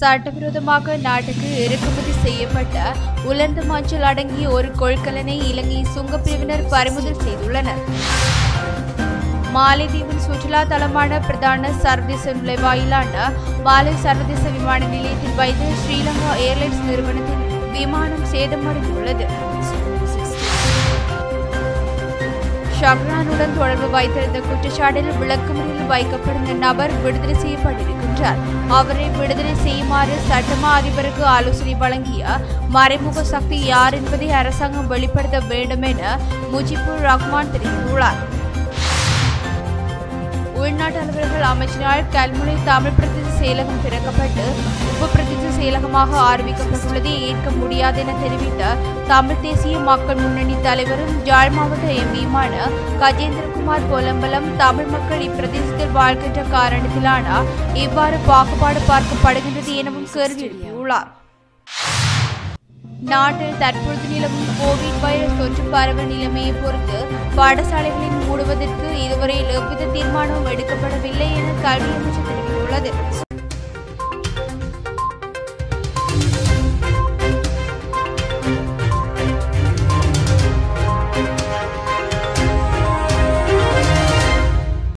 சட்டவிரோதமாக நாட்டுக்கு இறக்குமதி செய்யப்பட்ட உலர்ந்த மஞ்சள் அடங்கிய ஒரு கொள்கலனை இலங்கை சுங்கப்பிரிவினர் பறிமுதல் செய்துள்ளனர். மாலைதீவின் சுற்றுலா தலமான பிரதான சர்வதேச நுழைவாயிலான மாலை சர்வதேச விமான நிலையத்தில் வைத்து ஸ்ரீலங்கா ஏர்லைன்ஸ் நிறுவனத்தின் விமானம் சேதமடைந்துள்ளது. ஷஹ்ரானுடன் தொடர்பு வைத்திருந்த குற்றச்சாட்டில் விளக்குமுறையில் வைக்கப்படும் நபர் விடுதலை செய்யப்பட்டிருக்கின்றார். அவரை விடுதலை செய்யுமாறு சட்டமா அதிபருக்கு ஆலோசனை வழங்கிய மறைமுக சக்தி யார் என்பதை அரசாங்கம் வெளிப்படுத்த வேண்டும் என முஜிபுர் ரஹ்மான் தெரிவித்துள்ளார். உள்நாட்டு அலுவலர்கள் அமைச்சினால் கல்முனை தமிழ் பிரதேச செயலகம் திறக்கப்பட்டு உப பிரதேச செயலகமாக ஆரம்பிக்கப்பட்டுள்ளதை ஏற்க முடியாது என தெரிவித்த தமிழ் தேசிய மக்கள் முன்னணி தலைவரும் ஜாழ் மாவட்ட எம்பியுமான கஜேந்திரகுமார் கொலம்பலம் தமிழ் மக்கள் இப்பிரதேசத்தில் வாழ்கின்ற காரணத்திலான இவ்வாறு பாகுபாடு பார்க்கப்படுகின்றது எனவும் கேள்வி எழுப்பியுள்ளார் நாட்டில் தற்பொழுது நிலவும் கோவிட் வைரஸ் தொற்று பரவல் நிலைமையை பொறுத்து பாடசாலைகளை மூடுவதற்கு இதுவரையில் எவ்வித தீர்மானமும் எடுக்கப்படவில்லை என கல்வி அமைச்சர் தெரிவித்துள்ளது.